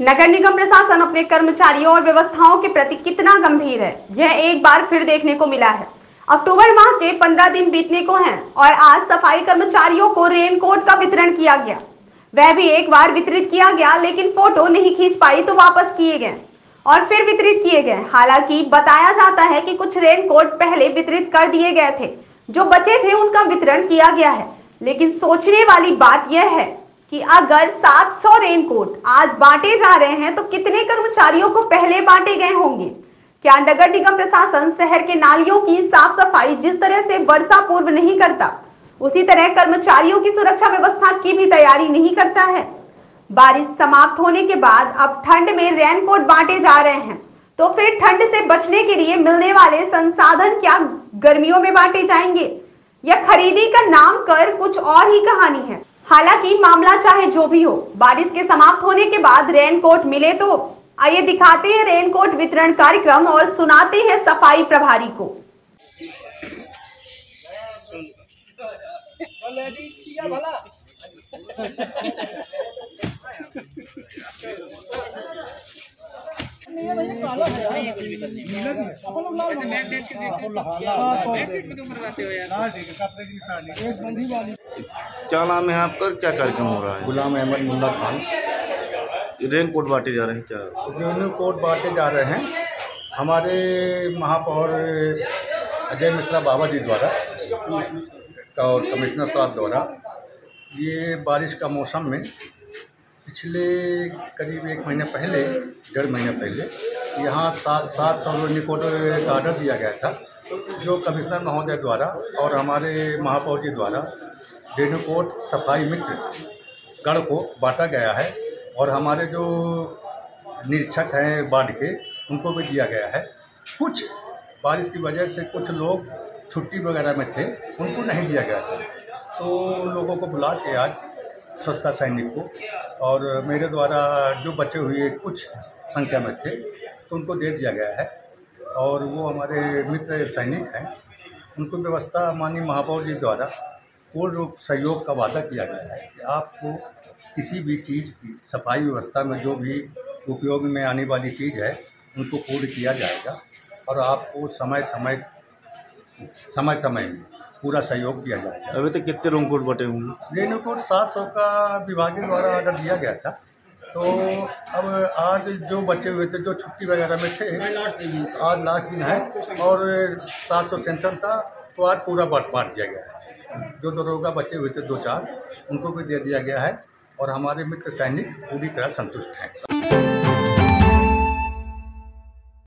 नगर निगम प्रशासन अपने कर्मचारियों और व्यवस्थाओं के प्रति कितना गंभीर है? यह एक बार फिर देखने को मिला है। अक्टूबर माह के 15 दिन बीतने को हैं और आज सफ़ाई कर्मचारियों को रेनकोट का वितरण किया गया। वह भी एक बार वितरित किया गया, लेकिन फ़ोटो नहीं खींच पाई तो वापस किए गए और फिर वितरित किए गए। हालाँकि बताया जाता है कि कुछ रेनकोट पहले वितरित कर दिए गए थे। जो बचे थे उनका वितरण किया गया है। लेकिन सोचने वाली बात यह है कि अगर 700 रेनकोट आज बांटे जा रहे हैं तो कितने कर्मचारियों को पहले बांटे गए होंगे? क्या नगर निगम प्रशासन शहर के नालियों की साफ़ सफ़ाई जिस तरह से वर्षा पूर्व नहीं करता, उसी तरह कर्मचारियों की सुरक्षा व्यवस्था की भी तैयारी नहीं करता है? बारिश समाप्त होने के बाद अब ठंड में रेनकोट बांटे जा रहे हैं तो फिर ठंड से बचने के लिए मिलने वाले संसाधन क्या गर्मियों में बांटे जाएँगे? या खरीदी का नाम कर कुछ और ही कहानी है। हालाँकि मामला चाहे जो भी हो, बारिश के समाप्त होने के बाद रेनकोट मिले तो आइए दिखाते हैं रेनकोट वितरण कार्यक्रम और सुनाते हैं सफ़ाई प्रभारी को। क्या नाम है आपका क्या कार्यक्रम हो रहा है? गुलाम अहमद मुल्ला खान। रेन कोट बांटे जा रहे हैं क्या? रेवेन्यू कोर्ट बांटे जा रहे हैं। हमारे महापौर अजय मिश्रा बाबा जी द्वारा और कमिश्नर साहब द्वारा ये बारिश का मौसम में पिछले करीब एक महीने पहले डेढ़ महीने पहले यहाँ सात सात सौ निकोट का ऑर्डर दिया गया था जो कमिश्नर महोदय द्वारा और हमारे महापौर जी द्वारा रेणुकोट सफ़ाई मित्र गढ़ को बांटा गया है और हमारे जो निरीक्षक हैं बाढ़ के, उनको भी दिया गया है। कुछ बारिश की वजह से कुछ लोग छुट्टी वगैरह में थे, उनको नहीं दिया गया था। तो उन लोगों को बुला के आज स्वच्छता सैनिक को और मेरे द्वारा जो बचे हुए कुछ संख्या में थे तो उनको दे दिया गया है और वो हमारे मित्र सैनिक हैं। उनको व्यवस्था माननीय महापौर जी द्वारा पूर्ण रूप सहयोग का वादा किया गया है कि आपको किसी भी चीज़ की सफ़ाई व्यवस्था में जो भी उपयोग में आने वाली चीज़ है उनको पूर्ण किया जाएगा और आपको समय समय समय समय में पूरा सहयोग किया जाएगा। अभी तक कितने रेन कोट बटे होंगे रेनू कोट सात सौ का विभागीय द्वारा ऑर्डर दिया गया था तो अब आज जो बचे हुए थे जो छुट्टी वगैरह में थे आज लास्ट दिन है और सात सौ सेंसन था तो आज पूरा बांट बांट दिया गया है। जो दरोगा बचे हुए थे, दो चार, उनको भी दे दिया गया है और हमारे मित्र सैनिक पूरी तरह संतुष्ट हैं।